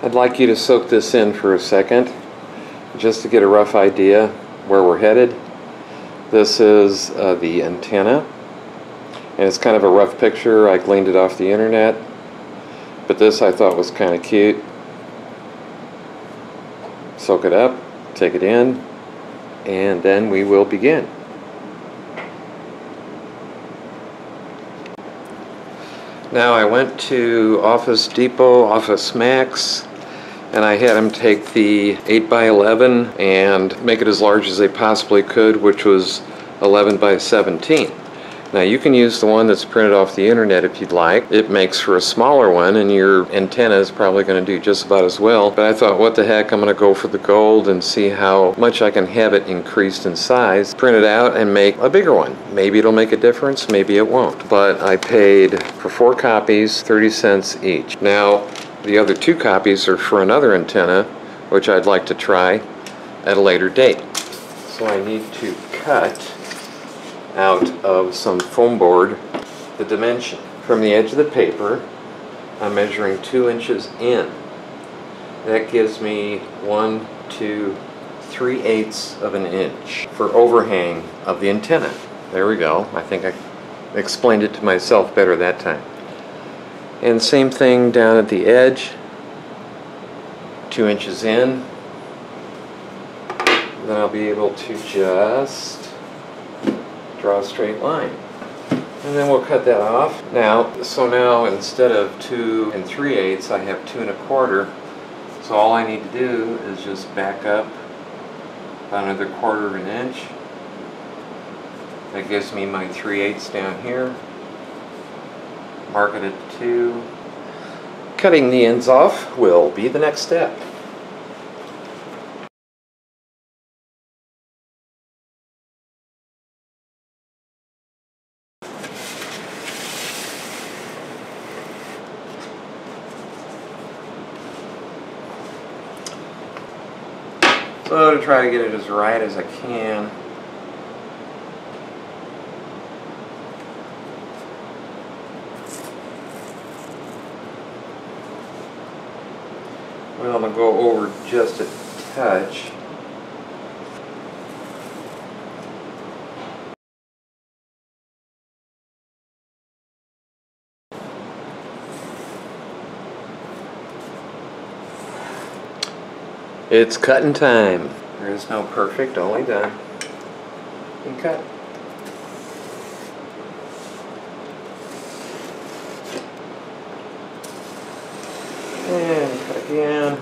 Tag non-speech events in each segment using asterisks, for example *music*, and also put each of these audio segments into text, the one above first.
I'd like you to soak this in for a second, just to get a rough idea where we're headed. This is uh, the antenna, and it's kind of a rough picture. I gleaned it off the internet, but this I thought was kind of cute. Soak it up, take it in, and then we will begin. Now I went to Office Depot, Office Max, and I had them take the 8x11 and make it as large as they possibly could, which was 11 by 17. Now you can use the one that's printed off the internet if you'd like. It makes for a smaller one and your antenna is probably going to do just about as well. But I thought what the heck I'm going to go for the gold and see how much I can have it increased in size, print it out and make a bigger one. Maybe it'll make a difference, maybe it won't. But I paid for four copies 30 cents each. Now the other two copies are for another antenna which I'd like to try at a later date. So I need to cut out of some foam board the dimension. From the edge of the paper, I'm measuring two inches in. That gives me one, two, three eighths of an inch for overhang of the antenna. There we go. I think I explained it to myself better that time. And same thing down at the edge, two inches in. Then I'll be able to just draw a straight line. And then we'll cut that off. Now, so now instead of two and three eighths, I have two and a quarter. So all I need to do is just back up about another quarter of an inch. That gives me my three eighths down here. Mark to. Cutting the ends off will be the next step. So to try to get it as right as I can. I'm going to go over just a touch. It's cutting time. There is no perfect, only done. And cut. And.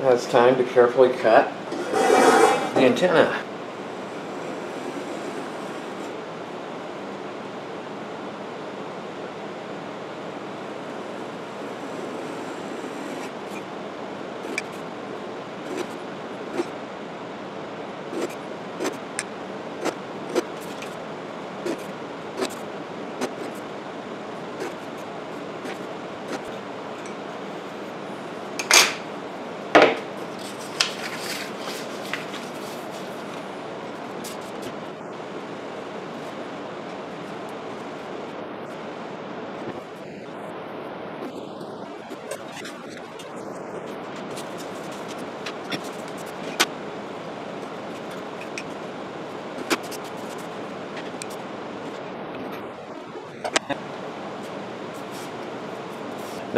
Now it's time to carefully cut the antenna.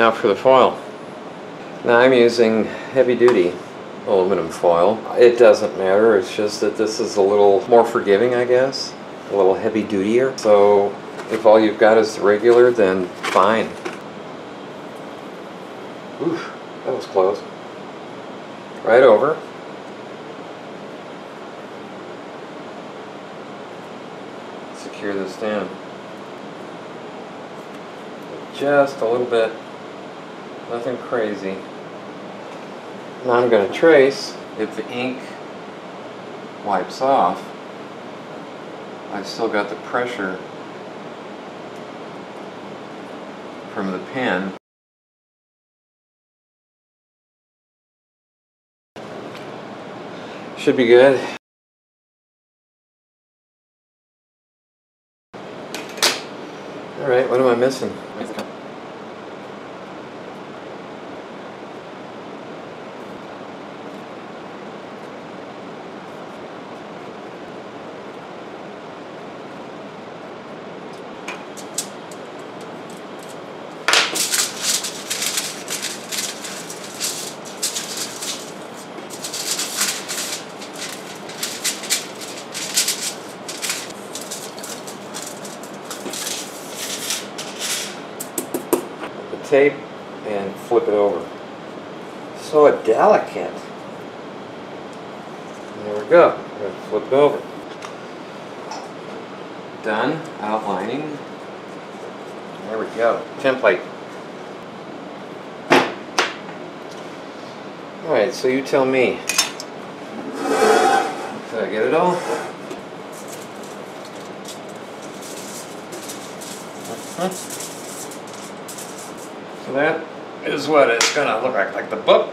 Now for the foil. Now I'm using heavy duty aluminum foil. It doesn't matter, it's just that this is a little more forgiving I guess. A little heavy dutier. So if all you've got is the regular then fine. Oof, that was close. Right over. Secure this down. Just a little bit Nothing crazy. Now I'm going to trace. If the ink wipes off, I've still got the pressure from the pen. Should be good. Alright, what am I missing? Tape and flip it over. So delicate. There we go. Flip it over. Done outlining. There we go. Template. Alright, so you tell me. Did I get it all? Uh-huh. That is what it's going to look like. Like the book,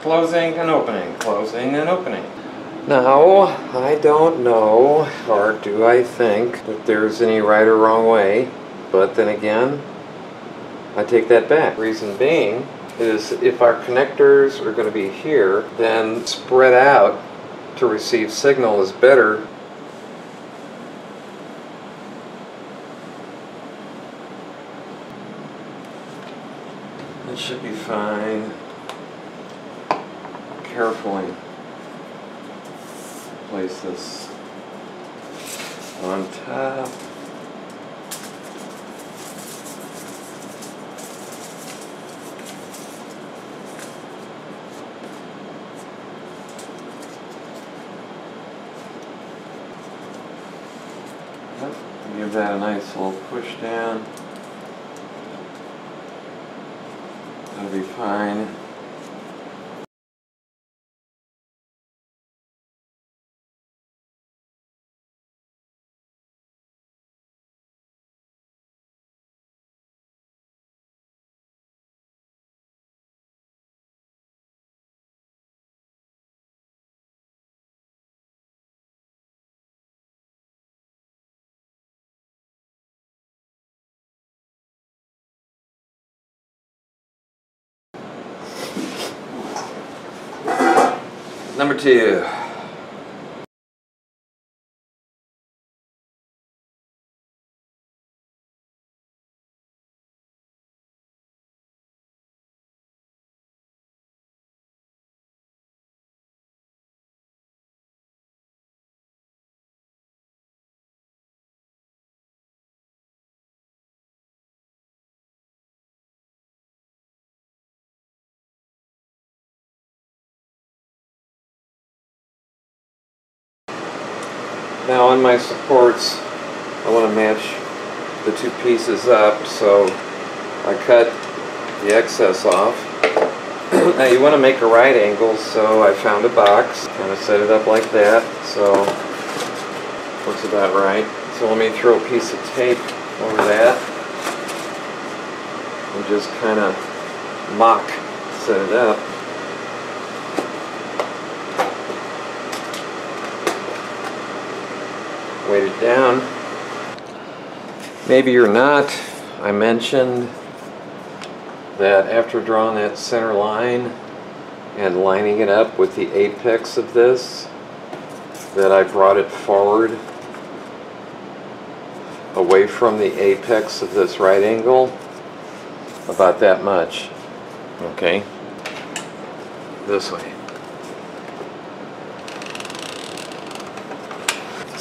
closing and opening, closing and opening. Now, I don't know, or do I think, that there's any right or wrong way, but then again, I take that back. Reason being is if our connectors are going to be here, then spread out to receive signal is better It should be fine. Carefully place this on top. Give that a nice little push down. Be fine. Number two. Now on my supports, I want to match the two pieces up, so I cut the excess off. *clears throat* now you want to make a right angle, so I found a box, kind of set it up like that, so looks about right. So let me throw a piece of tape over that and just kind of mock set it up. Weight it down. Maybe you're not. I mentioned that after drawing that center line and lining it up with the apex of this, that I brought it forward away from the apex of this right angle about that much. Okay? This way.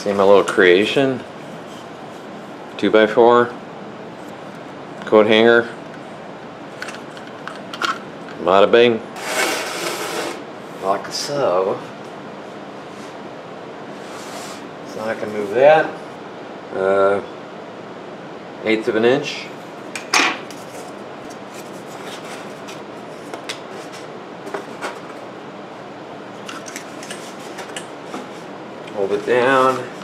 See my little creation? 2x4 coat hanger. Bada bing. Like so so I can move that. Uh, eighth of an inch. Hold it down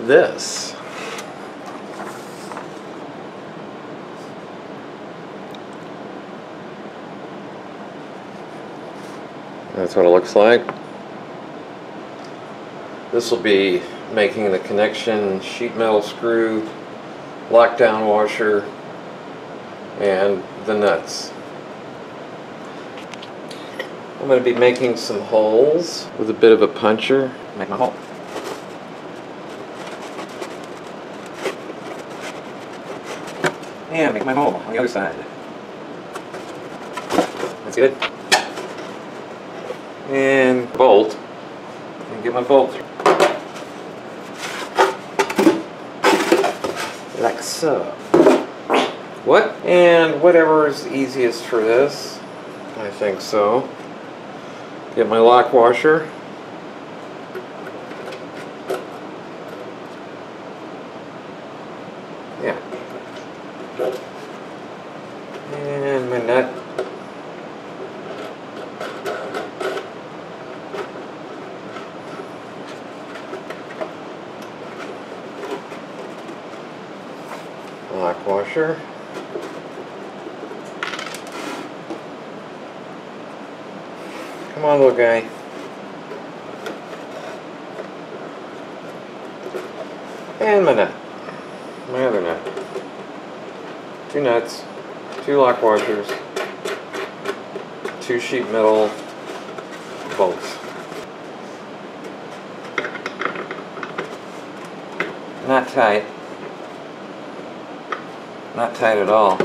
this. That's what it looks like. This will be making the connection sheet metal screw, lockdown washer, and the nuts. I'm going to be making some holes with a bit of a puncher. Make my hole. And make my hole on the other side. That's good. And bolt. And get my bolt through. Like so. What? And whatever is easiest for this. I think so. Get my lock washer. Yeah. And my nut. Lock washer. Come on, little guy. And my nut. My other nut. Two nuts. Two lock washers. Two sheet metal bolts. Not tight. Not tight at all.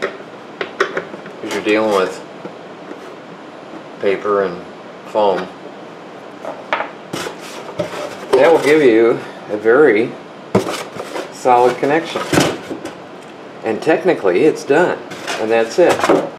Because you're dealing with paper and foam. That will give you a very solid connection. And technically, it's done. And that's it.